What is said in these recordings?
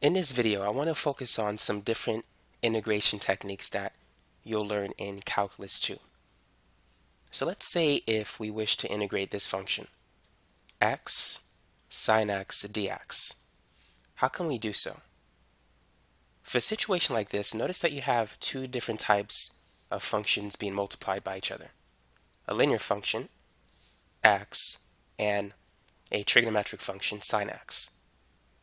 In this video, I want to focus on some different integration techniques that you'll learn in Calculus 2. So let's say if we wish to integrate this function, x sine x dx. How can we do so? For a situation like this, notice that you have two different types of functions being multiplied by each other. A linear function, x, and a trigonometric function, sine x.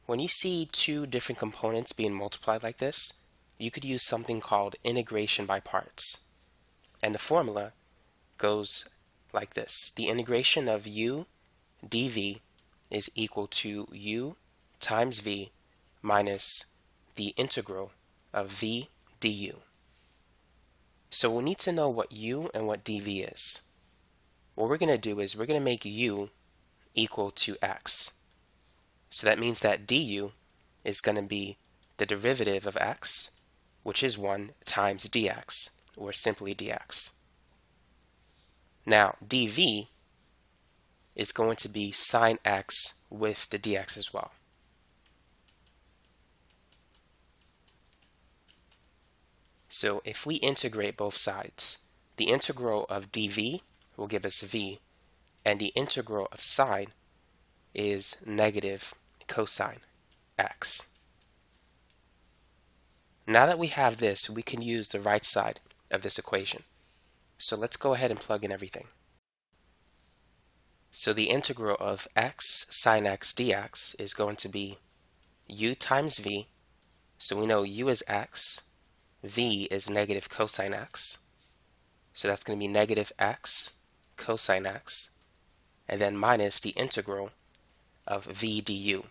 When you see two different components being multiplied like this, you could use something called integration by parts. And the formula goes like this. The integration of u dv is equal to u times v minus the integral of v du. So we'll need to know what u and what dv is. What we're going to do is we're going to make u equal to x. So that means that du is going to be the derivative of x, which is 1 times dx, or simply dx. Now, dv is going to be sine x with the dx as well. So if we integrate both sides, the integral of dv will give us v, and the integral of sine is negative cosine x. Now that we have this, we can use the right side of this equation. So let's go ahead and plug in everything. So the integral of x sine x dx is going to be u times v. So we know u is x, v is negative cosine x. So that's going to be negative x cosine x, and then minus the integral of v du.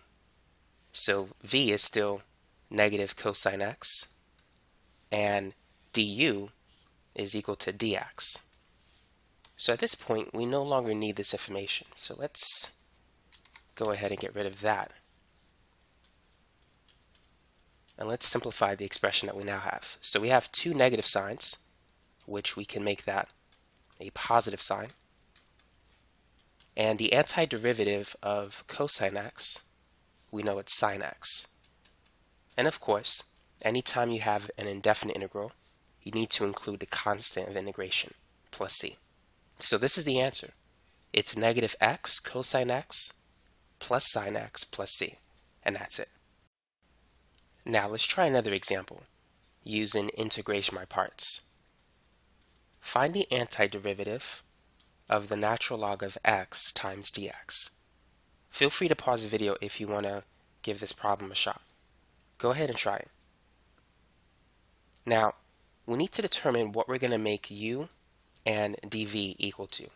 So v is still negative cosine x, and du is equal to dx. So at this point, we no longer need this information. So let's go ahead and get rid of that. And let's simplify the expression that we now have. So we have two negative signs, which we can make that a positive sign. And the antiderivative of cosine x we know it's sine x. And of course, anytime you have an indefinite integral, you need to include the constant of integration, plus c. So this is the answer. It's negative x cosine x plus sine x plus c. And that's it. Now let's try another example using integration by parts. Find the antiderivative of the natural log of x times dx. Feel free to pause the video if you want to give this problem a shot. Go ahead and try it. Now, we need to determine what we're going to make u and dv equal to.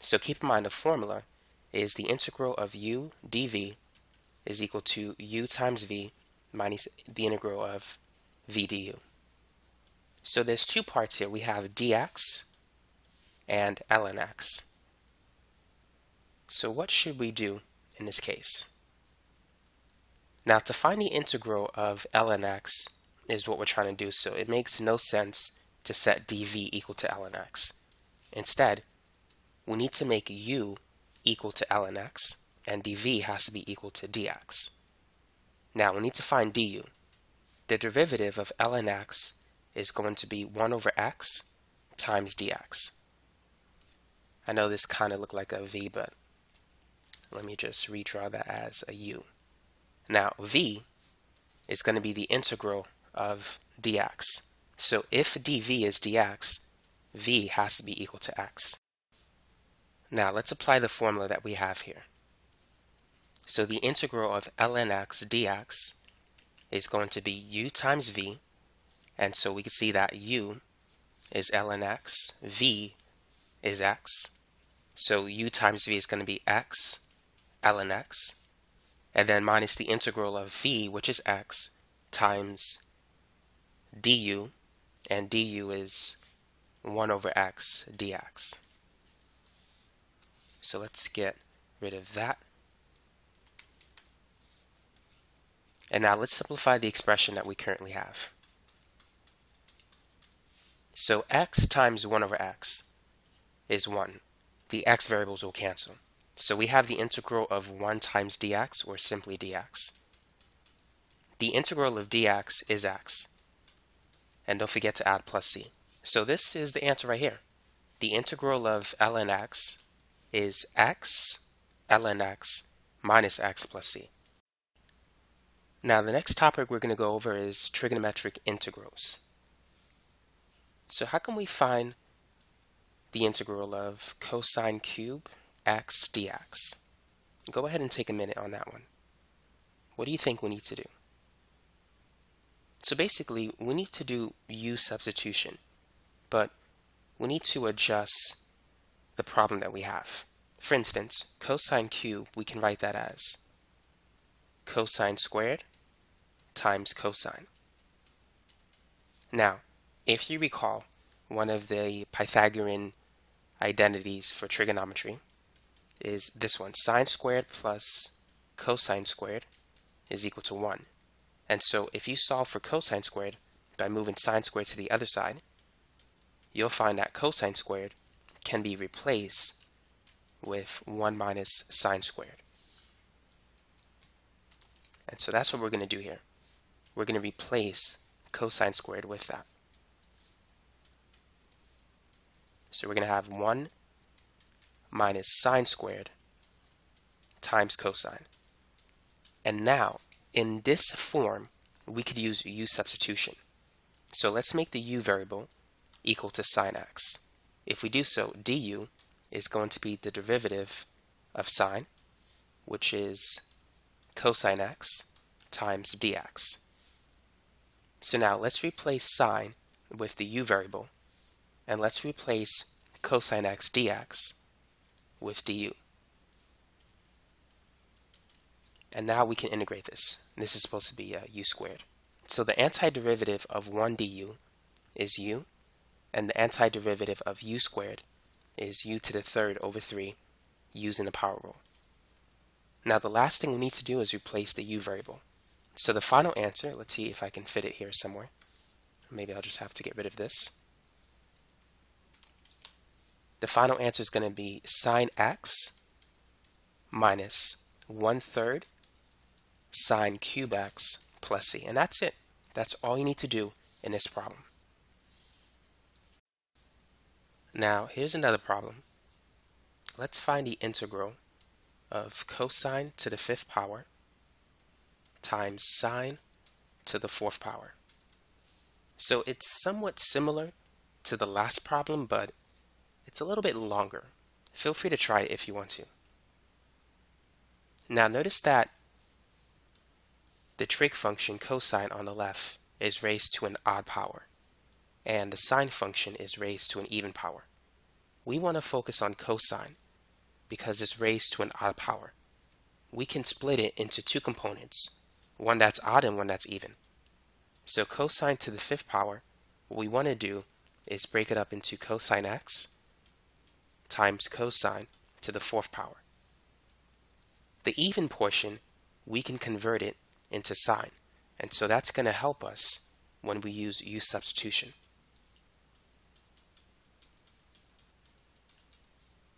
So keep in mind the formula is the integral of u dv is equal to u times v minus the integral of v du. So there's two parts here. We have dx and ln x. So what should we do in this case. Now to find the integral of ln x is what we're trying to do, so it makes no sense to set dv equal to ln x. Instead, we need to make u equal to ln x, and dv has to be equal to dx. Now we need to find du. The derivative of ln x is going to be 1 over x times dx. I know this kind of looked like a v, but let me just redraw that as a u. Now, v is going to be the integral of dx. So if dv is dx, v has to be equal to x. Now let's apply the formula that we have here. So the integral of ln x dx is going to be u times v, and so we can see that u is ln x, v is x, so u times v is going to be x ln x, and then minus the integral of v, which is x, times du, and du is 1 over x dx. So let's get rid of that. And now let's simplify the expression that we currently have. So x times 1 over x is 1. The x variables will cancel. So we have the integral of 1 times dx, or simply dx. the integral of dx is x. And don't forget to add plus c. So this is the answer right here. The integral of ln x is x ln x minus x plus c. Now the next topic we're going to go over is trigonometric integrals. So how can we find the integral of cosine cube x dx? Go ahead and take a minute on that one. What do you think we need to do? So basically, we need to do u substitution, but we need to adjust the problem that we have. For instance, cosine cube, we can write that as cosine squared times cosine. Now, if you recall, one of the Pythagorean identities for trigonometry is this one. Sine squared plus cosine squared is equal to 1. And so if you solve for cosine squared by moving sine squared to the other side, you'll find that cosine squared can be replaced with 1 minus sine squared. And so that's what we're going to do here. We're going to replace cosine squared with that. So we're going to have 1 minus sine squared times cosine. And now, in this form, we could use u substitution. So let's make the u variable equal to sine x. If we do so, du is going to be the derivative of sine, which is cosine x times dx. So now let's replace sine with the u variable, and let's replace cosine x dx with du. And now we can integrate this. This is supposed to be uh, u squared. So the antiderivative of 1 du is u, and the antiderivative of u squared is u to the third over 3 using the power rule. Now the last thing we need to do is replace the u variable. So the final answer, let's see if I can fit it here somewhere. Maybe I'll just have to get rid of this. The final answer is going to be sine x minus 1 third sine cube x plus c. And that's it. That's all you need to do in this problem. Now, here's another problem. Let's find the integral of cosine to the fifth power times sine to the fourth power. So it's somewhat similar to the last problem, but it's a little bit longer. Feel free to try it if you want to. Now notice that the trig function cosine on the left is raised to an odd power, and the sine function is raised to an even power. We want to focus on cosine because it's raised to an odd power. We can split it into two components, one that's odd and one that's even. So cosine to the fifth power, what we want to do is break it up into cosine x times cosine to the fourth power. The even portion, we can convert it into sine. And so that's going to help us when we use u substitution.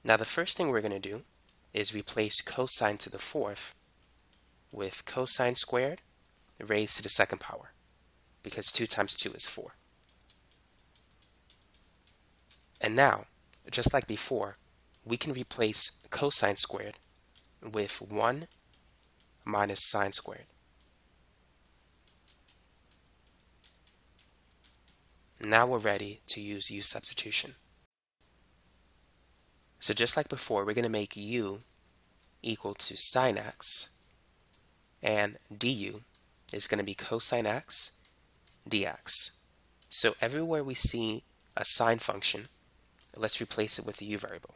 Now the first thing we're going to do is replace cosine to the fourth with cosine squared raised to the second power because 2 times 2 is 4. And now, just like before, we can replace cosine squared with 1 minus sine squared. Now we're ready to use u substitution. So just like before, we're going to make u equal to sine x, and du is going to be cosine x dx. So everywhere we see a sine function, let's replace it with the u variable.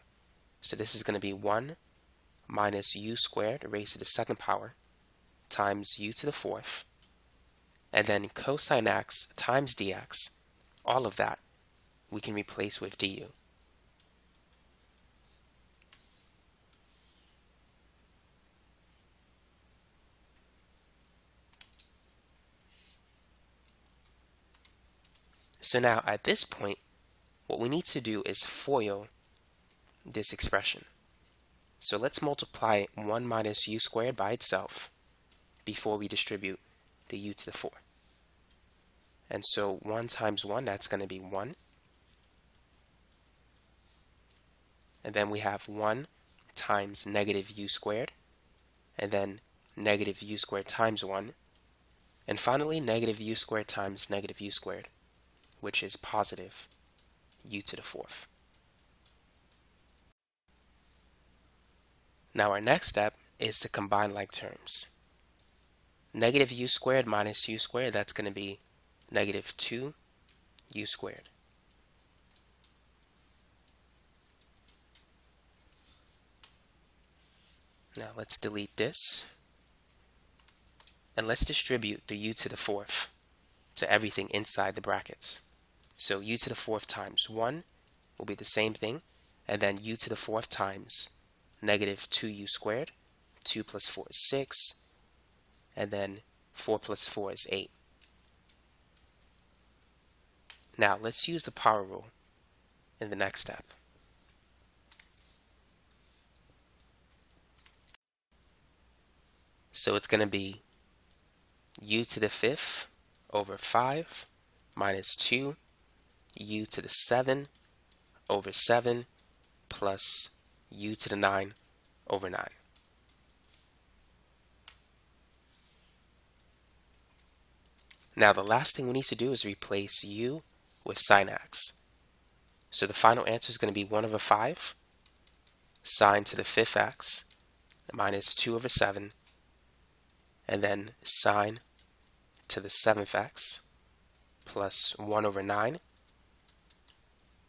So this is going to be 1 minus u squared raised to the second power times u to the fourth, and then cosine x times dx all of that we can replace with du. So now at this point, what we need to do is FOIL this expression. So let's multiply 1 minus u squared by itself before we distribute the u to the 4. And so 1 times 1, that's going to be 1. And then we have 1 times negative u squared. And then negative u squared times 1. And finally, negative u squared times negative u squared, which is positive u to the fourth. Now our next step is to combine like terms. Negative u squared minus u squared, that's going to be negative 2 u squared. Now let's delete this. And let's distribute the u to the fourth to everything inside the brackets. So u to the fourth times 1 will be the same thing, and then u to the fourth times negative 2u squared. 2 plus 4 is 6, and then 4 plus 4 is 8. Now let's use the power rule in the next step. So it's going to be u to the fifth over 5 minus 2 u to the 7 over 7 plus u to the 9 over 9. Now the last thing we need to do is replace u with sine x. So the final answer is going to be 1 over 5 sine to the fifth x minus 2 over 7 and then sine to the seventh x plus 1 over 9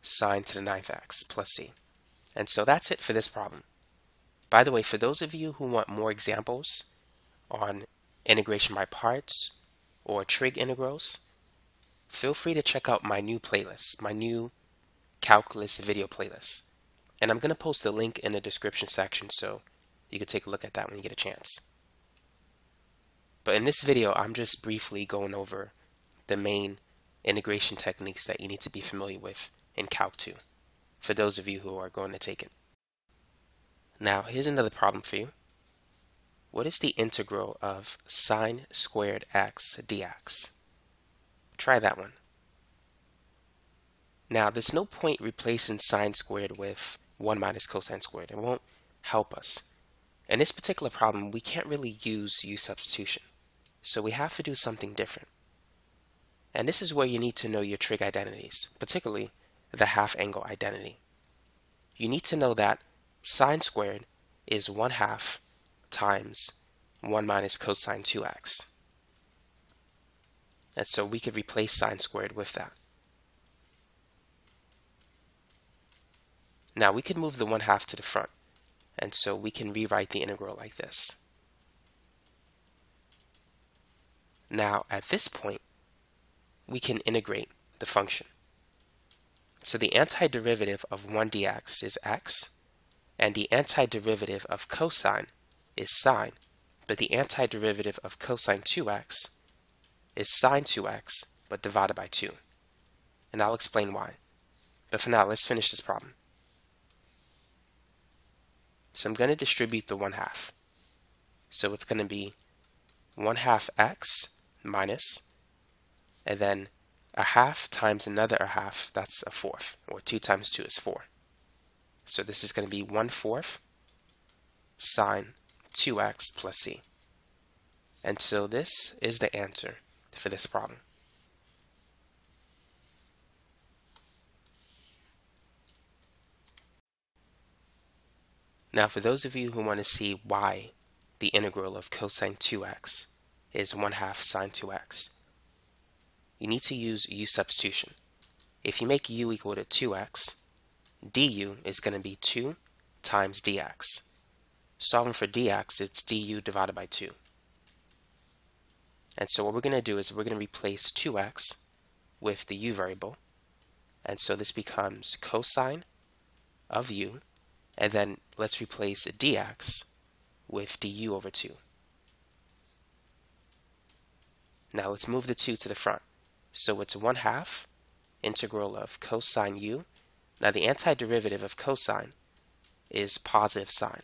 sine to the ninth x plus c. And so that's it for this problem. By the way, for those of you who want more examples on integration by parts or trig integrals, feel free to check out my new playlist, my new calculus video playlist. And I'm going to post the link in the description section so you can take a look at that when you get a chance. But in this video, I'm just briefly going over the main integration techniques that you need to be familiar with in Calc 2 for those of you who are going to take it. Now, here's another problem for you. What is the integral of sine squared x dx? Try that one. Now, there's no point replacing sine squared with 1 minus cosine squared. It won't help us. In this particular problem, we can't really use u substitution. So we have to do something different. And this is where you need to know your trig identities, particularly the half angle identity. You need to know that sine squared is 1 half times 1 minus cosine 2x. And so we could replace sine squared with that. Now we can move the 1 half to the front. And so we can rewrite the integral like this. Now at this point, we can integrate the function. So the antiderivative of 1 dx is x, and the antiderivative of cosine is sine, but the antiderivative of cosine 2x is sine 2x, but divided by 2. And I'll explain why. But for now, let's finish this problem. So I'm going to distribute the 1 half. So it's going to be 1 half x minus, and then a half times another a half, that's a fourth, or 2 times 2 is 4. So this is going to be 1 fourth sine 2x plus c. And so this is the answer for this problem. Now for those of you who want to see why the integral of cosine 2x is 1 half sine 2x, you need to use u substitution. If you make u equal to 2x, du is going to be 2 times dx. Solving for dx, it's du divided by 2. And so what we're going to do is we're going to replace 2x with the u variable. And so this becomes cosine of u. And then let's replace dx with du over 2. Now let's move the 2 to the front. So it's 1 half integral of cosine u. Now the antiderivative of cosine is positive sine.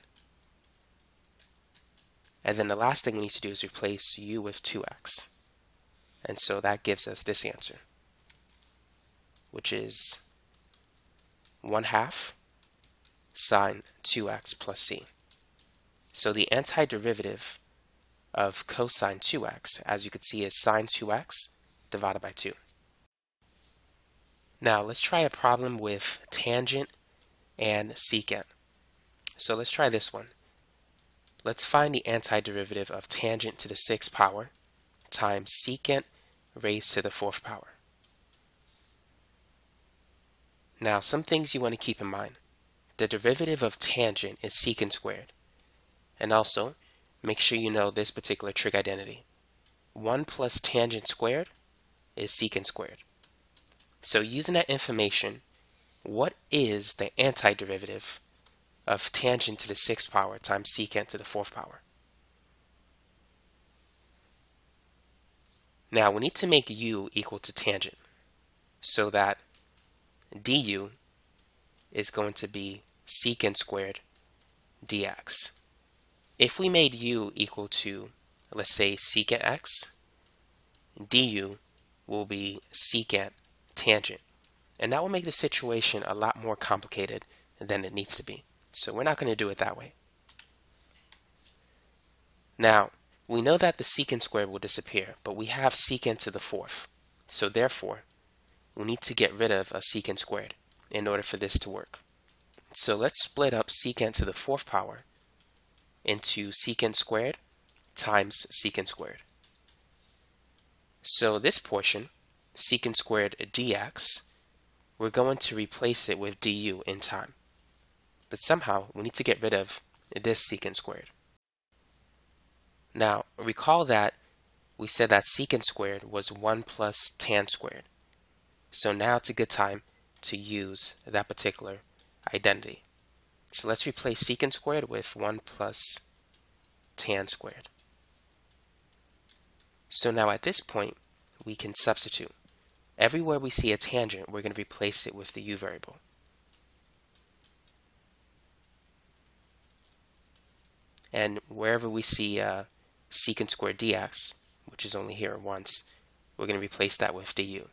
And then the last thing we need to do is replace u with 2x. And so that gives us this answer, which is 1 half sine 2x plus c. So the antiderivative of cosine 2x, as you can see, is sine 2x divided by 2. Now let's try a problem with tangent and secant. So let's try this one. Let's find the antiderivative of tangent to the sixth power times secant raised to the fourth power. Now some things you want to keep in mind. The derivative of tangent is secant squared. And also, make sure you know this particular trig identity. 1 plus tangent squared is secant squared. So using that information, what is the antiderivative of tangent to the sixth power times secant to the fourth power? Now we need to make u equal to tangent so that du is going to be secant squared dx. If we made u equal to, let's say, secant x, du will be secant tangent. And that will make the situation a lot more complicated than it needs to be. So we're not going to do it that way. Now, we know that the secant squared will disappear, but we have secant to the fourth. So therefore, we need to get rid of a secant squared in order for this to work. So let's split up secant to the fourth power into secant squared times secant squared. So this portion secant squared dx, we're going to replace it with du in time. But somehow we need to get rid of this secant squared. Now recall that we said that secant squared was 1 plus tan squared. So now it's a good time to use that particular identity. So let's replace secant squared with 1 plus tan squared. So now at this point, we can substitute. Everywhere we see a tangent, we're going to replace it with the u variable. And wherever we see uh, secant squared dx, which is only here once, we're going to replace that with du.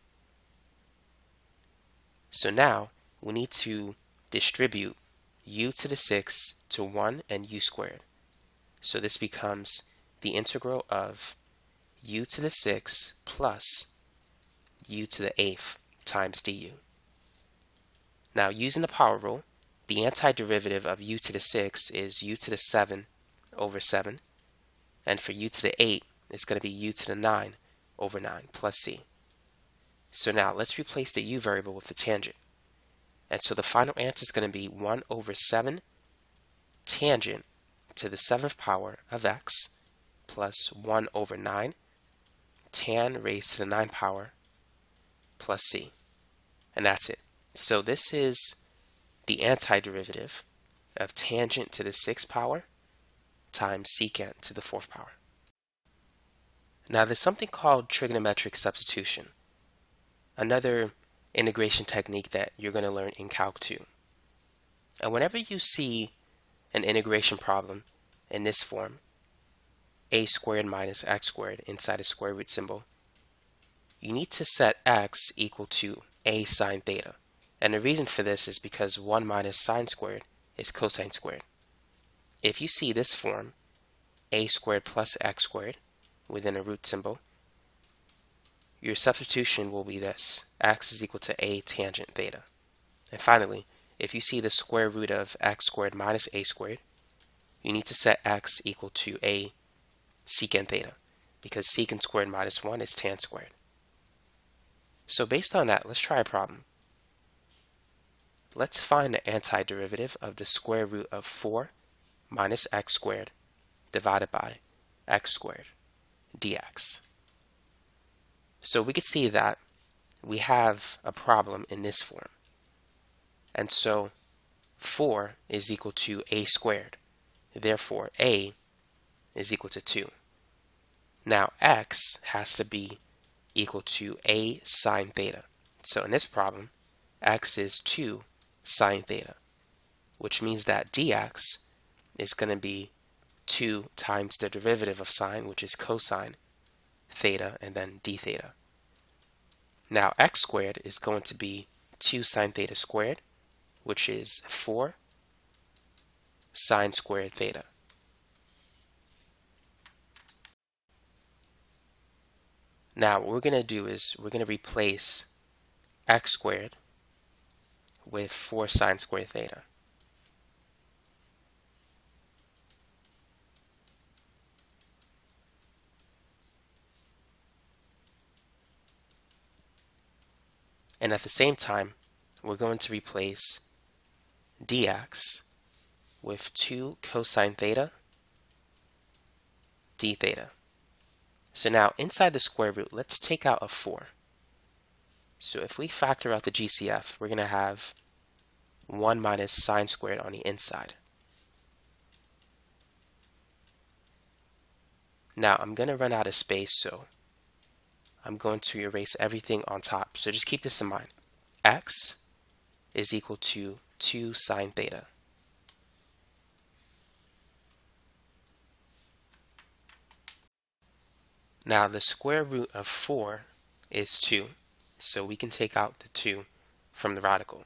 So now we need to distribute u to the 6 to 1 and u squared. So this becomes the integral of u to the 6 plus u to the eighth times du. Now, using the power rule, the antiderivative of u to the 6 is u to the 7 over 7. And for u to the 8, it's going to be u to the 9 over 9 plus c. So now let's replace the u variable with the tangent. And so the final answer is going to be 1 over 7 tangent to the 7th power of x plus 1 over 9 tan raised to the 9 power plus c. And that's it. So this is the antiderivative of tangent to the sixth power times secant to the fourth power. Now there's something called trigonometric substitution, another integration technique that you're going to learn in Calc 2. And whenever you see an integration problem in this form, a squared minus x squared inside a square root symbol, you need to set x equal to a sine theta. And the reason for this is because 1 minus sine squared is cosine squared. If you see this form, a squared plus x squared within a root symbol, your substitution will be this. x is equal to a tangent theta. And finally, if you see the square root of x squared minus a squared, you need to set x equal to a secant theta, because secant squared minus 1 is tan squared. So based on that, let's try a problem. Let's find the antiderivative of the square root of 4 minus x squared divided by x squared dx. So we can see that we have a problem in this form. And so 4 is equal to a squared. Therefore, a is equal to 2. Now x has to be equal to a sine theta. So in this problem, x is 2 sine theta, which means that dx is going to be 2 times the derivative of sine, which is cosine, theta, and then d theta. Now x squared is going to be 2 sine theta squared, which is 4 sine squared theta. Now what we're going to do is we're going to replace x squared with 4 sine squared theta. And at the same time, we're going to replace dx with 2 cosine theta d theta. So now inside the square root, let's take out a 4. So if we factor out the GCF, we're going to have 1 minus sine squared on the inside. Now I'm going to run out of space, so I'm going to erase everything on top. So just keep this in mind. x is equal to 2 sine theta. Now the square root of 4 is 2, so we can take out the 2 from the radical.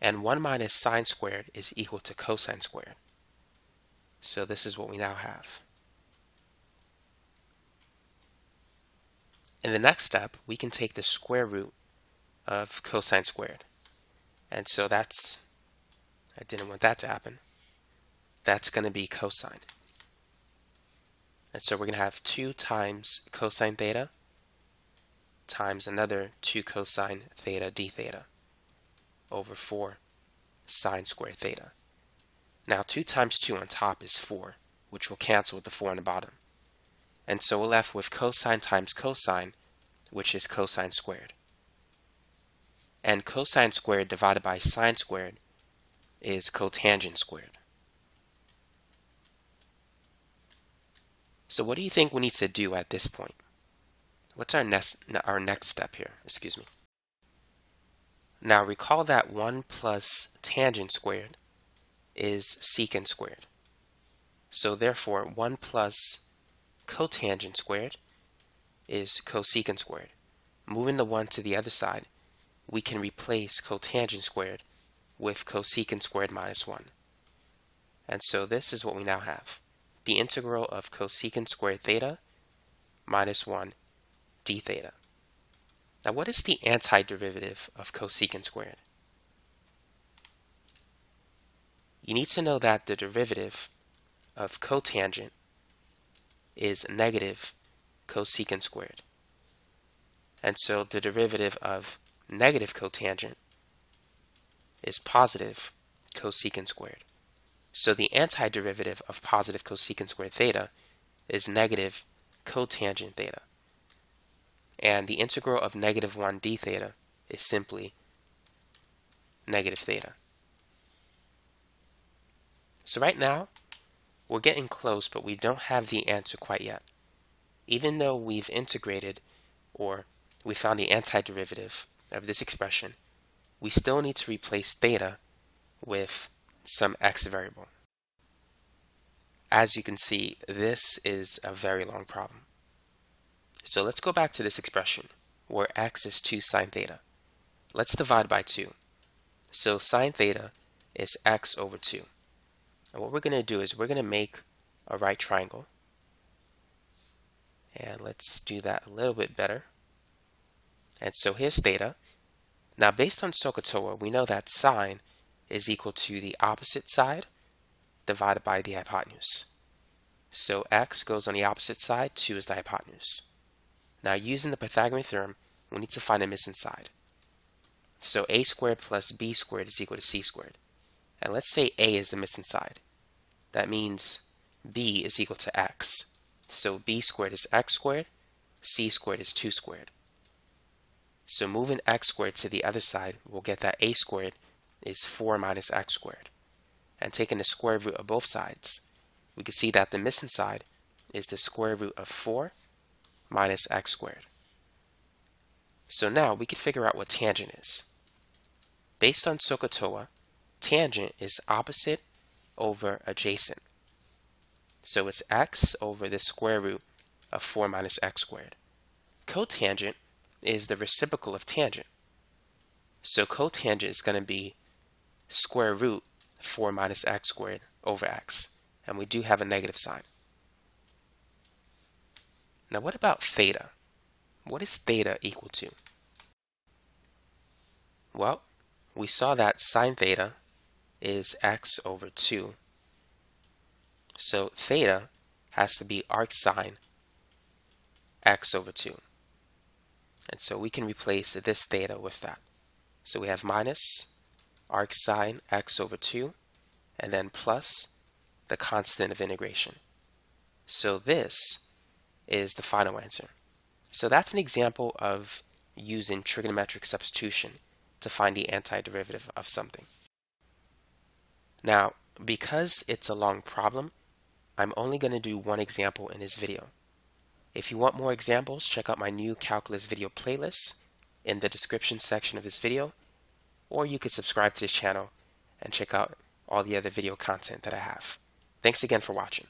And 1 minus sine squared is equal to cosine squared. So this is what we now have. In the next step, we can take the square root of cosine squared. And so that's, I didn't want that to happen. That's going to be cosine. And so we're going to have 2 times cosine theta times another 2 cosine theta d theta over 4 sine squared theta. Now 2 times 2 on top is 4, which will cancel with the 4 on the bottom. And so we're left with cosine times cosine, which is cosine squared. And cosine squared divided by sine squared is cotangent squared. So what do you think we need to do at this point? What's our next, our next step here? Excuse me. Now recall that 1 plus tangent squared is secant squared. So therefore 1 plus cotangent squared is cosecant squared. Moving the 1 to the other side, we can replace cotangent squared with cosecant squared minus 1. And so this is what we now have. The integral of cosecant squared theta minus 1 d theta. Now what is the antiderivative of cosecant squared? You need to know that the derivative of cotangent is negative cosecant squared. And so the derivative of negative cotangent is positive cosecant squared. So the antiderivative of positive cosecant squared theta is negative cotangent theta. And the integral of negative 1 d theta is simply negative theta. So right now, we're getting close, but we don't have the answer quite yet even though we've integrated or we found the antiderivative of this expression, we still need to replace theta with some x variable. As you can see, this is a very long problem. So let's go back to this expression where x is 2 sine theta. Let's divide by 2. So sine theta is x over 2. And what we're going to do is we're going to make a right triangle and let's do that a little bit better. And so here's theta. Now based on SOHCAHTOA, we know that sine is equal to the opposite side divided by the hypotenuse. So x goes on the opposite side, 2 is the hypotenuse. Now using the Pythagorean theorem, we need to find the missing side. So a squared plus b squared is equal to c squared. And let's say a is the missing side. That means b is equal to x. So b squared is x squared, c squared is 2 squared. So moving x squared to the other side, we'll get that a squared is 4 minus x squared. And taking the square root of both sides, we can see that the missing side is the square root of 4 minus x squared. So now we can figure out what tangent is. Based on SOHCAHTOA, tangent is opposite over adjacent. So it's x over the square root of 4 minus x squared. Cotangent is the reciprocal of tangent. So cotangent is going to be square root 4 minus x squared over x. And we do have a negative sign. Now what about theta? What is theta equal to? Well, we saw that sine theta is x over 2. So theta has to be arcsine x over 2. And so we can replace this theta with that. So we have minus arc sine x over 2 and then plus the constant of integration. So this is the final answer. So that's an example of using trigonometric substitution to find the antiderivative of something. Now, because it's a long problem, I'm only going to do one example in this video. If you want more examples, check out my new calculus video playlist in the description section of this video, or you could subscribe to this channel and check out all the other video content that I have. Thanks again for watching.